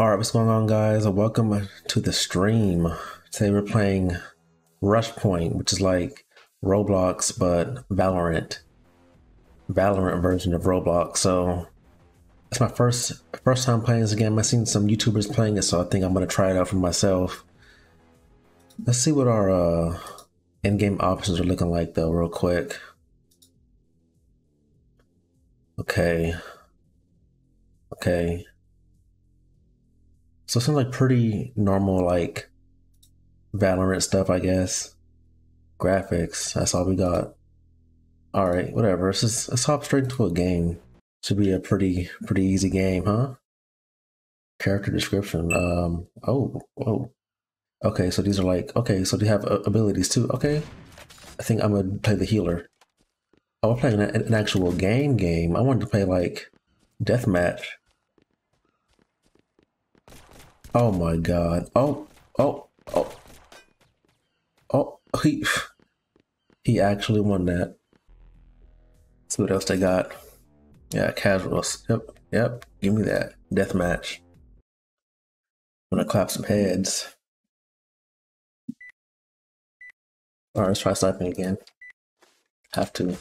Alright, what's going on guys? Welcome to the stream. Today we're playing Rush Point, which is like Roblox but Valorant. Valorant version of Roblox. So it's my first first time playing this game. I've seen some YouTubers playing it, so I think I'm gonna try it out for myself. Let's see what our uh, in-game options are looking like though, real quick. Okay. Okay. So it seems like pretty normal, like Valorant stuff, I guess. Graphics, that's all we got. All right, whatever. Let's just let's hop straight into a game. Should be a pretty pretty easy game, huh? Character description. Um. Oh. Whoa. Okay, so these are like okay. So they have uh, abilities too. Okay. I think I'm gonna play the healer. Oh, I'm playing an, an actual game. Game. I wanted to play like deathmatch. Oh my god. Oh, oh, oh. Oh, he he actually won that. Let's see what else they got. Yeah, casuals. Yep, yep. Give me that. Death match. I'm gonna clap some heads. Alright, let's try sniping again. Have to.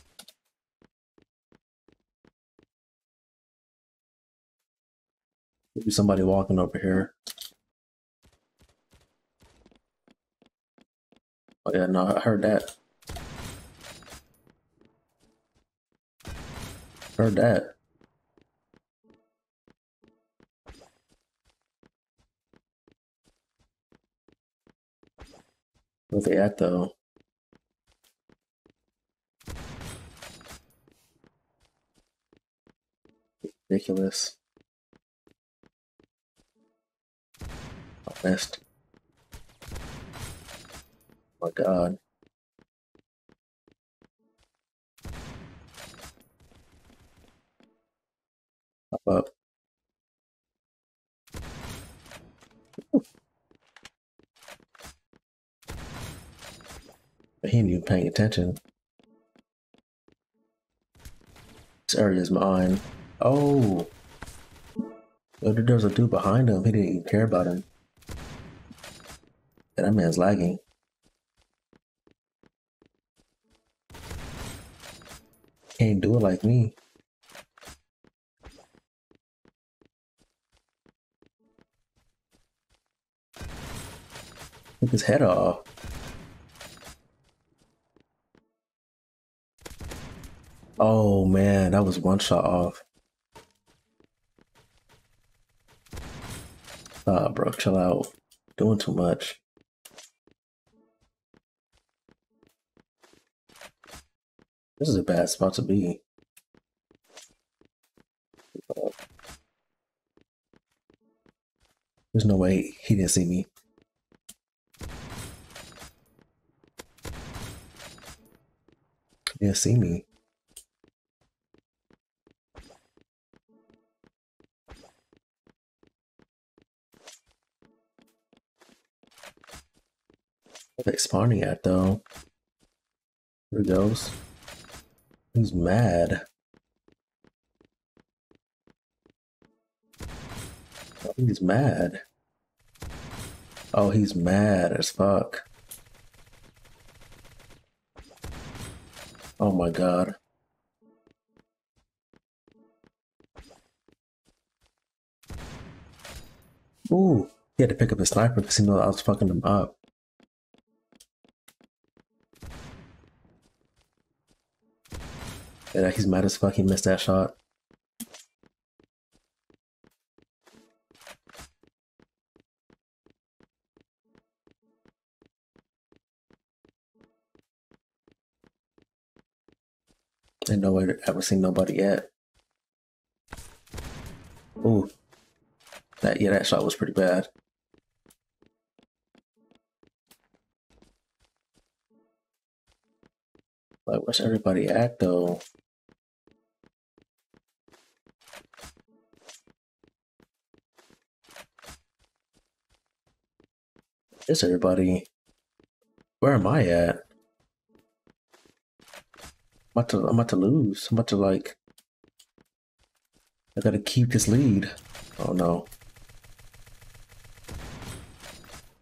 Maybe somebody walking over here. Oh yeah, no, I heard that. Heard that. Where they at though? Ridiculous. I. My god. Up up. He ain't even paying attention. This area is mine. Oh! There was a dude behind him. He didn't even care about him. That man's lagging. Can't do it like me. Took his head off. Oh man, that was one shot off. Ah, bro, chill out. Doing too much. This is a bad spot to be. There's no way he didn't see me. He didn't see me. Where they spawning at though? There he goes. He's mad. Oh, he's mad. Oh, he's mad as fuck. Oh my god. Ooh, he had to pick up his sniper because he knew I was fucking him up. Yeah, he's mad as fuck he missed that shot. And nobody ever seen nobody yet. Ooh. That yeah, that shot was pretty bad. Like where's everybody at though? Is everybody? Where am I at? I'm about to, I'm about to lose. I'm about to like, I gotta keep this lead. Oh no.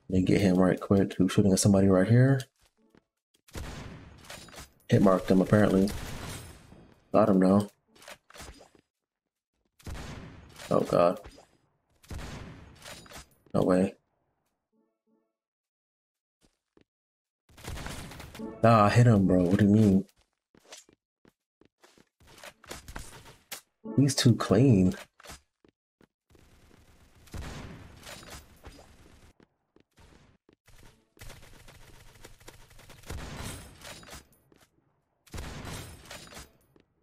Let me get him right quick. Who's shooting at somebody right here? Hit marked him apparently. Got him now. Oh god. No way. Ah, I hit him, bro. What do you mean? He's too clean.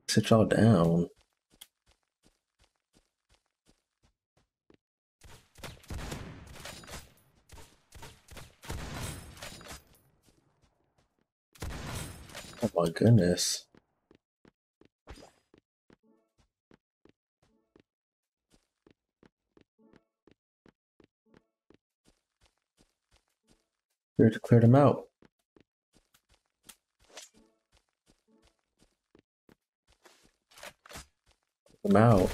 Sit y'all down. Oh my goodness. Cleared, cleared them out. Them out.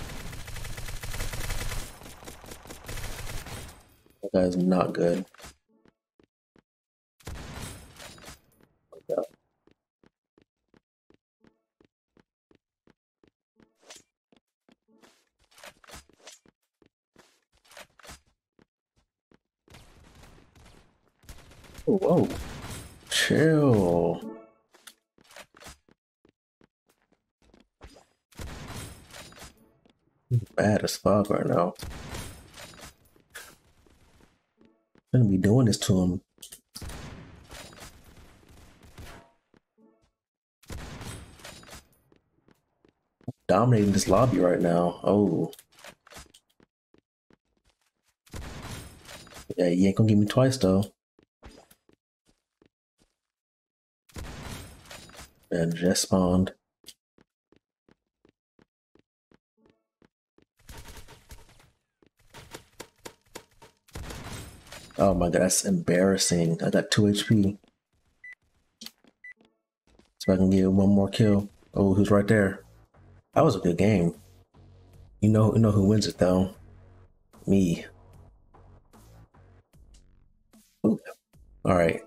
That guy's not good. Whoa. Chill. Bad as fuck right now. I'm gonna be doing this to him. Dominating this lobby right now. Oh. Yeah, you ain't gonna get me twice though. And just spawned. Oh my god, that's embarrassing. I got 2 HP. So I can get one more kill. Oh, who's right there? That was a good game. You know, you know who wins it though? Me. All right.